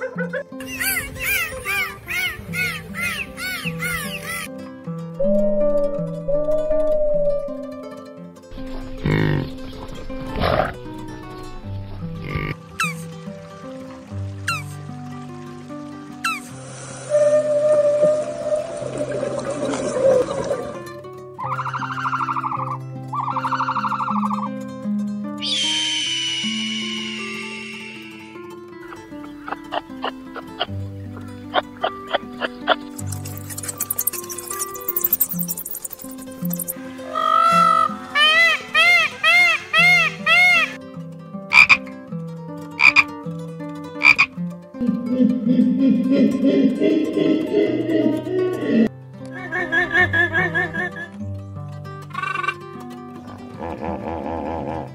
Ha ha ha!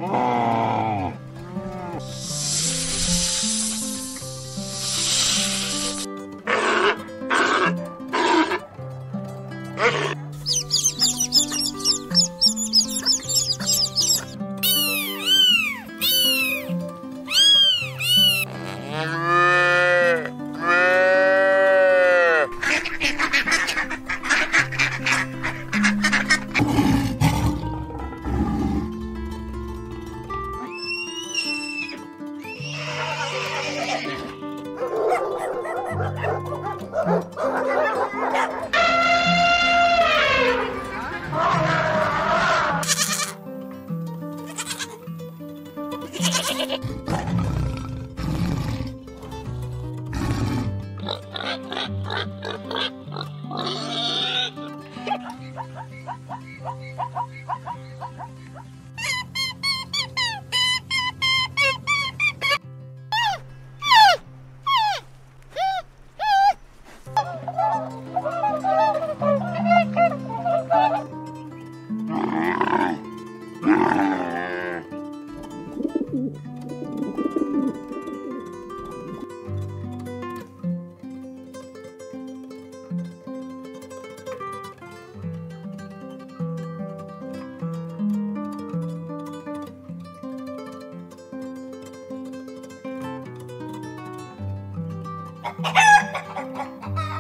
Ah! バイバイ!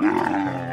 Yeah.